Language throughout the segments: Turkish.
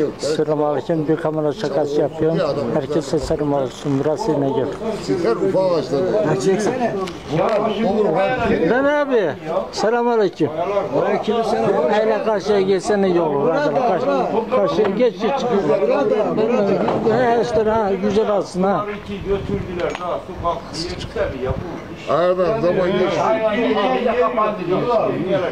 Yok. Selamünaleyküm. Bir kamera şakası yapıyorum. Herkese selam olsun. Burası ne gel? Sizler ufak ağaçlarda. Çeksene. Ben abi. Selamünaleyküm. Aleykümselam. Hele karşıya geçsene yolu. Karşıya, karşıya geç geç. He işte ha güzel alsın ha. İki götürdüler daha sokak yerinde mi yapılmış? Aradan zaman geçti.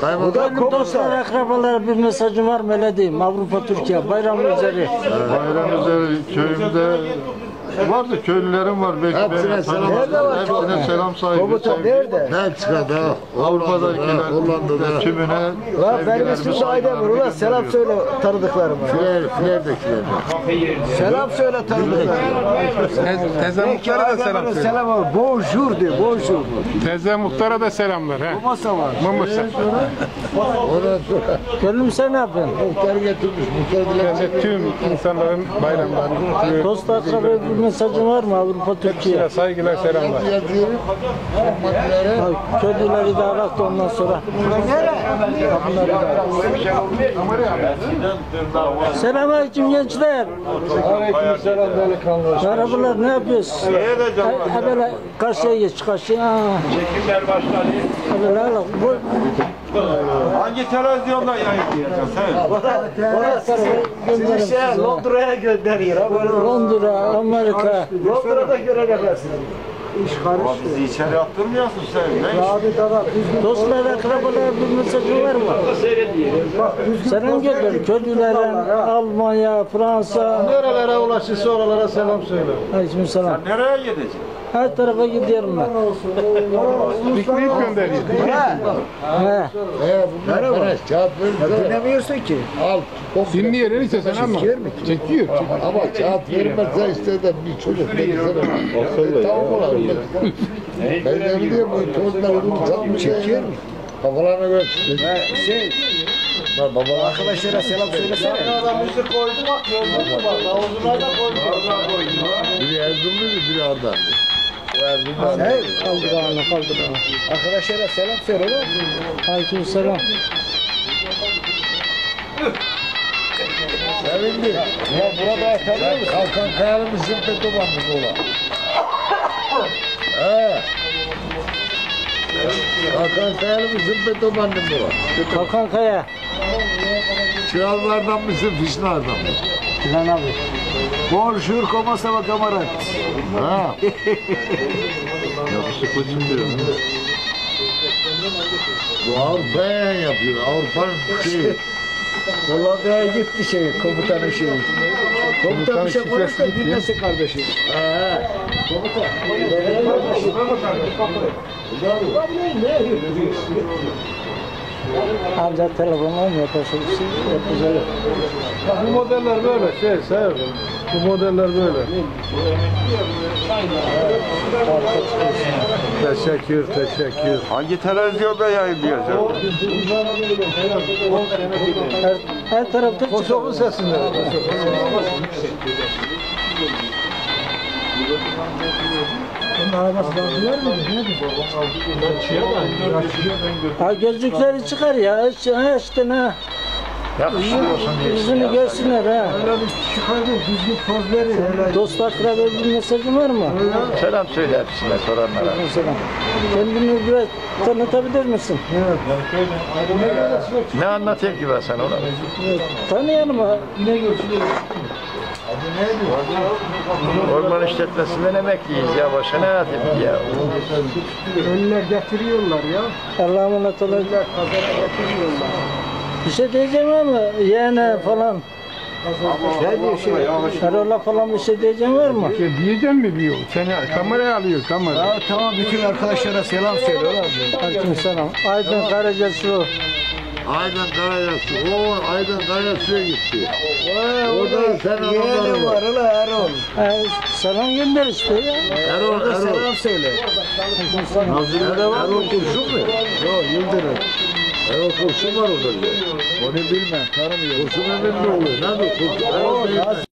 Kaymakam Benim dostlar, akrabalara bir mesajım var mı öyle diyeyim. Avrupa, Türkiye, bayram üzeri. Bayram üzeri köyümde vardı köylülerim var belki Hepsine selam. Nerede var? Hepsine selam sahibi. Komutan nerede? Belçika'da, Avrupa'dakiler Hollanda'da, tümüne Lan benim ismim de Aydemir. Ulan selam söyle tanıdıklarıma. Filer, Filer'dekiler. Selam söyle tanıdıklarıma. Teze muhtara da selam söyle. Selam ol. Bonjour de. Bonjour. Teze muhtara da selamlar. He. Masa var. Mımısa. Ondan sonra Gönlüm sen ne yapıyorsun? muhtar getirmiş. Muhtar bile Teze tüm insanların bayramlarını kutluyor. Dost, akrabaya bir mesajım var mı Avrupa, Türkiye? Hepsine saygılar selamlar. Köylüleri de arattı ondan sonra. Selamünaleyküm gençler. Aleykümselam delikanlı. Merhabalar ne yapıyorsun? Ha, ha böyle karşıya geç karşıya. Çekimler başladı. ha böyle hala. Bu, Hangi televizyonda yayınlayacaksın sen? Orası sizi şey Londra'ya gönderiyor. Londra, Amerika. Londra'da göreceksin. İş karıştı. bizi içeri attırmıyorsun sen. Ne iş? Abi tamam. Dostlar, akrabalara bir mesajın var mı? Selam gönder. Köylülere, Almanya, Fransa. Nerelere ulaşırsa oralara selam söyle. Aleyküm selam. Nereye gideceksin? Her tarafa gidiyorum ben. Piknik gönderiyor. He. He bunlar bana kağıt verirse Dinlemiyorsun ki. al. komple. Dinliyor enişte sen ama. Çekiyor. Ama kağıt verilmezse işte de bir çocuk ne güzel olur. Tamam olalım. Ben de biliyorum bu çocuklar bunu çekiyor mu? Kafalarına göre Şey, Bak babalar arkadaşlara selam söylesene. müzik koydu bak gördün mü bak. Davuzuna da koydu. biri Erzurumluydu biri Ardahanlı. Erzurum'dan. Hey, Kaldır ağını, kaldır ağını. arkadaşlara selam söyle lan. Aleyküm selam. Sevindi. Ya burada tanıyor musun? Kalkan kayalı mısın pek ola. He. Kalkan kayalı mısın pek ola. Kalkan Kaya. Çırallardan mısın fişnardan mı? Plan abi. Bonjour, comment ça va camarade? Ha. Yakışıklısın diyor. Bu Avrupa'ya yapıyor. Avrupa'nın şeyi. Hollanda'ya gitti şey, komutanın şeyi. Komutan bir şey konuşsa dinlesin kardeşim. He. Amca telefon olmuyor. Başka bir şey yapacak. Bak bu modeller böyle şey sev. Bu modeller böyle. Teşekkür, teşekkür. Hangi televizyonda yayınlayacaksın? Her, her tarafta çıkıyor. Kosov'un sesinde. Ha gözlükleri çıkar ya. İşte, ha işte ne? Yüzünü görsünler ha. Çıkardı, düzgün poz. Dost akraba bir mesajın var mı? Selam söyle hepsine soranlara. Mesela. Kendini biraz tanıtabilir misin? Ne anlatayım ki ben sana ona? Tanıyalım ha. Orman işletmesinden emekliyiz ya. Başka ne yapayım ya? Önler getiriyorlar ya. Allah'a emanet olun. Bir şey diyeceğim ama yeğene falan. Ne diyor şey? Erol'a falan bir şey diyeceğim var mı? Şey diyeceğim mi diyor? Seni kameraya alıyor kamera. Ya tamam bütün arkadaşlara selam söyle. Aleyküm selam. Aydın Karacasu. Aydın Karayasu. O Aydın Karayasu'ya gitti. Orada sen adamları var var. ulan Erol. Selam gönder işte ya. Erol, Orada Erol. selam söyle. Aleyküm selam. Erol kurşun mu? Yo Yıldırım. Erol kurşun var orada. Onu bilmem tanımıyorum. Kurşun emin mi oluyor? Nerede kurşun? Erol mi?